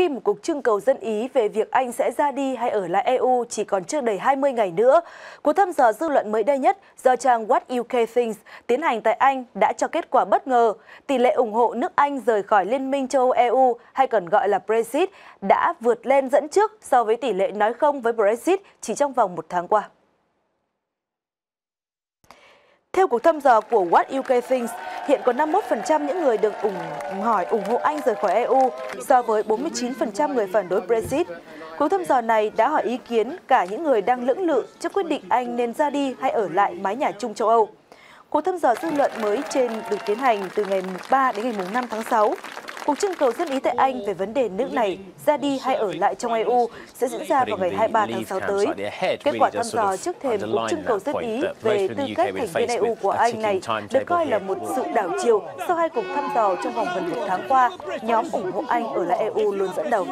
khi một cuộc trưng cầu dân Ý về việc Anh sẽ ra đi hay ở lại EU chỉ còn chưa đầy 20 ngày nữa. Cuộc thăm dò dư luận mới đây nhất do trang What UK Thinks tiến hành tại Anh đã cho kết quả bất ngờ. Tỷ lệ ủng hộ nước Anh rời khỏi Liên minh châu Âu EU hay còn gọi là Brexit đã vượt lên dẫn trước so với tỷ lệ nói không với Brexit chỉ trong vòng một tháng qua. Theo cuộc thăm dò của What UK Thinks, hiện có 51% những người được ủng hỏi ủng hộ Anh rời khỏi EU so với 49% người phản đối Brexit. Cuộc thăm dò này đã hỏi ý kiến cả những người đang lưỡng lự trước quyết định Anh nên ra đi hay ở lại mái nhà chung châu Âu. Cuộc thăm dò dư luận mới trên được tiến hành từ ngày 3 đến ngày 5 tháng 6. Cuộc trưng cầu dân Ý tại Anh về vấn đề nước này ra đi hay ở lại trong EU sẽ diễn ra vào ngày 23 tháng 6 tới. Kết quả thăm dò trước thềm cuộc trưng cầu dân Ý về tư cách thành viên EU của Anh này được coi là một sự đảo chiều sau hai cuộc thăm dò trong vòng gần một tháng qua, nhóm ủng hộ Anh ở lại EU luôn dẫn đầu.